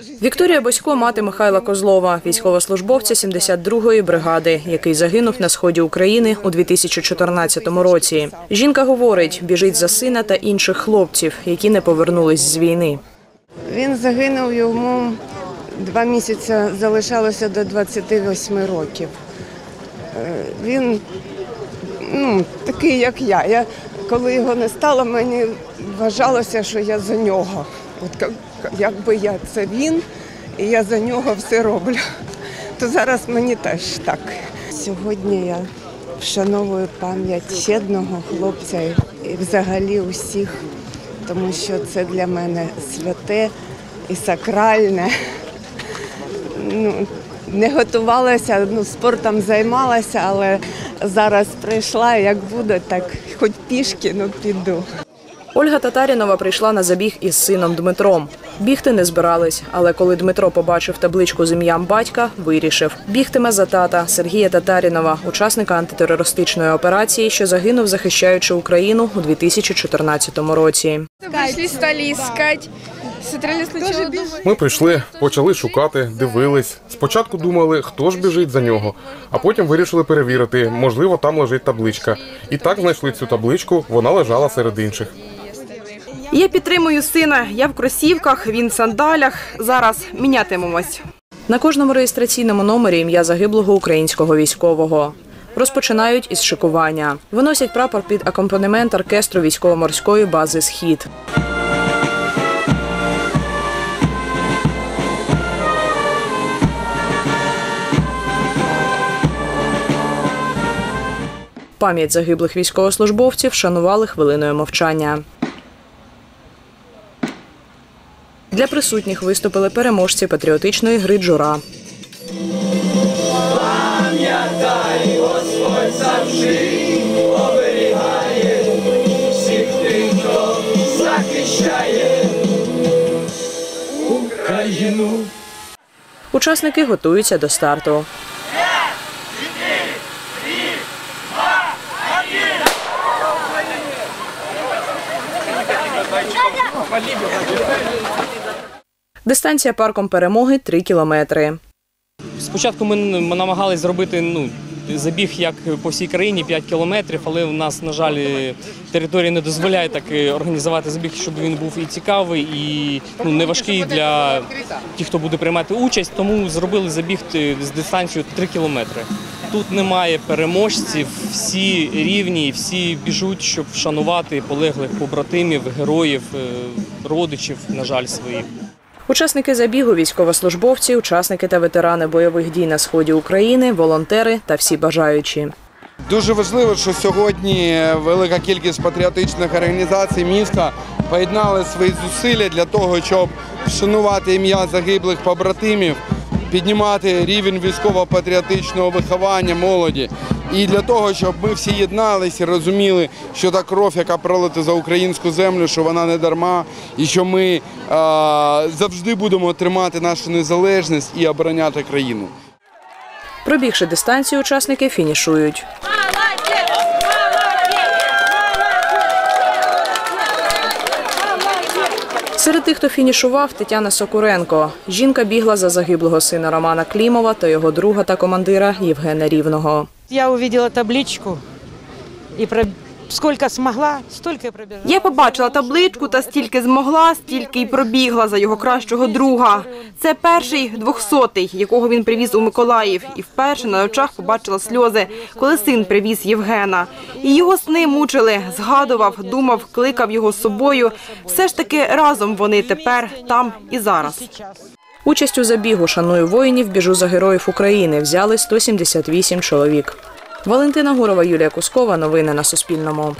Вікторія Босько, мати Михайла Козлова, військовослужбовця 72-ї бригади, який загинув на сході України у 2014 році. Жінка говорить, біжить за сина та інших хлопців, які не повернулись з війни. Він загинув йому два місяці залишалося до 28 років. Е, Він ну, такий, як я. я. Коли його не стало, мені вважалося, що я за нього. От якби я це він, і я за нього все роблю. То зараз мені теж так. Сьогодні я вшановую пам'ять ще одного хлопця і взагалі усіх, тому що це для мене святе і сакральне. Ну, не готувалася, ну, спортом займалася, але зараз прийшла, як буде, так хоч пішки, ну піду. Ольга Татарінова прийшла на забіг із сином Дмитром. Бігти не збирались, але коли Дмитро побачив табличку з ім'ям батька, вирішив бігтиме за тата Сергія Татарінова, учасника антитерористичної операції, що загинув, захищаючи Україну у 2014 році. Смотрели сначала, думали, Ми прийшли, почали шукати, дивились. Спочатку думали, хто ж біжить за нього, а потім вирішили перевірити, можливо, там лежить табличка. І так знайшли цю табличку, вона лежала серед інших. Я підтримую сина. Я в кросівках, він в сандалях. Зараз мінятимемось. На кожному реєстраційному номері ім'я загиблого українського військового. Розпочинають із шикування. Виносять прапор під акомпанемент оркестру військово-морської бази Схід. Пам'ять загиблих військовослужбовців шанували хвилиною мовчання. Для присутніх виступили переможці патріотичної гри Джура. Учасники готуються до старту. Дистанція парком перемоги 3 кілометри. Спочатку ми н- намагались зробити ну, забіг як по всій країні 5 кілометрів, але у нас, на жаль, територія не дозволяє так е, організувати забіг, щоб він був і цікавий, і ну, не важкий для тих, хто буде приймати участь. Тому зробили забіг е, з дистанцією 3 кілометри. Тут немає переможців, всі рівні, всі біжуть, щоб вшанувати полеглих побратимів, героїв, е, родичів, на жаль, своїх. Учасники забігу, військовослужбовці, учасники та ветерани бойових дій на сході України, волонтери та всі бажаючі. Дуже важливо, що сьогодні велика кількість патріотичних організацій міста поєднали свої зусилля для того, щоб вшанувати ім'я загиблих побратимів, піднімати рівень військово-патріотичного виховання молоді. І для того, щоб ми всі єдналися розуміли, що та кров, яка пролита за українську землю, що вона не дарма, і що ми а, завжди будемо тримати нашу незалежність і обороняти країну. Пробігши дистанцію, учасники фінішують. Серед тих, хто фінішував, Тетяна Сокуренко. Жінка бігла за загиблого сина Романа Клімова та його друга та командира Євгена Рівного. Я побачила табличку и про... сколько смогла, столько. Я побачила табличку та стільки змогла, стільки й пробігла за його кращого друга. Це перший двохсотий, якого він привіз у Миколаїв. І вперше на очах побачила сльози, коли син привіз Євгена. І його сни мучили, згадував, думав, кликав його з собою. Все ж таки разом вони тепер там і зараз. Участь у забігу «Шаную воїнів, біжу за героїв України» взяли 178 чоловік. Валентина Гурова, Юлія Кускова. Новини на Суспільному.